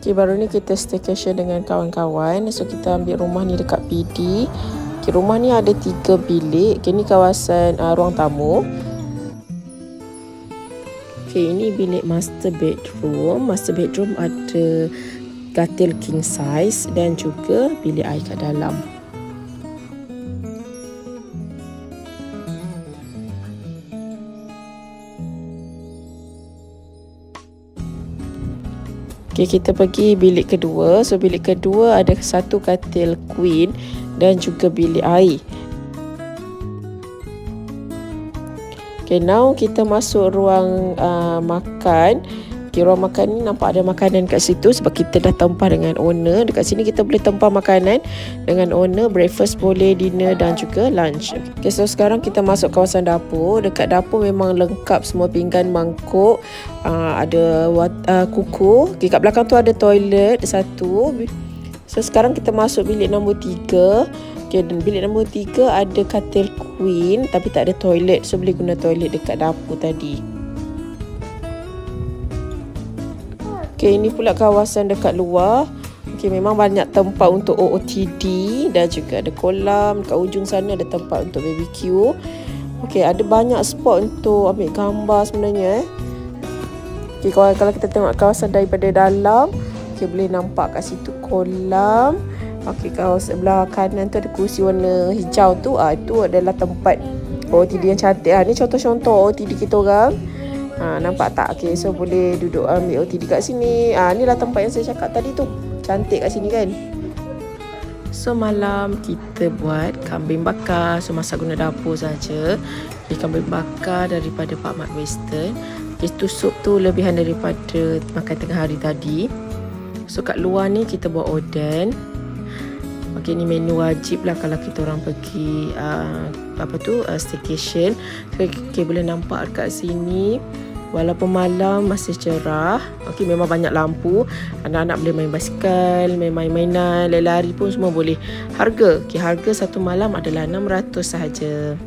Okay, baru ni kita staycation dengan kawan-kawan. So, kita ambil rumah ni dekat PD. Okay, rumah ni ada tiga bilik. Okay, ni kawasan uh, ruang tamu. Okay, ini bilik master bedroom. Master bedroom ada katil king size dan juga bilik air kat dalam. Okay, kita pergi bilik kedua. So, bilik kedua ada satu katil queen dan juga bilik air. Okay, now kita masuk ruang uh, makan. Okay, ruang makan ni nampak ada makanan kat situ sebab kita dah tempah dengan owner. Dekat sini kita boleh tempah makanan dengan owner. Breakfast boleh, dinner dan juga lunch. Okay, so sekarang kita masuk kawasan dapur. Dekat dapur memang lengkap semua pinggan, mangkuk. Uh, ada uh, kuku. Okay, kat belakang tu ada toilet satu. So sekarang kita masuk bilik nombor tiga. Okay, dan bilik nombor tiga ada katil queen tapi tak ada toilet. So boleh guna toilet dekat dapur tadi. Okay, ini pula kawasan dekat luar. Okay, memang banyak tempat untuk OOTD dan juga ada kolam. Dekat ujung sana ada tempat untuk BBQ. Okay, ada banyak spot untuk ambil gambar sebenarnya. Eh. Okay, kalau, kalau kita tengok kawasan daripada dalam, okay, boleh nampak kat situ kolam. Okay, kawasan sebelah kanan tu ada kursi warna hijau tu. Ah, itu adalah tempat OOTD yang cantik. Ah, ni contoh-contoh OOTD kita orang. Ha, nampak tak? Okay, so boleh duduk ambil OTD kat sini. Ha, inilah tempat yang saya cakap tadi tu. Cantik kat sini kan? So malam kita buat kambing bakar. So masak guna dapur saja. Okay, kambing bakar daripada Pak Mat Western. Itu sup tu lebihan daripada makan tengah hari tadi. So kat luar ni kita buat oden. Okay, ni menu wajib lah kalau kita orang pergi uh, apa tu uh, staycation. Okay, okay, boleh nampak kat sini. Walaupun malam masih cerah Okey memang banyak lampu Anak-anak boleh main basikal Main main-mainan Lari-lari pun semua boleh. Harga Okey harga satu malam adalah 600 sahaja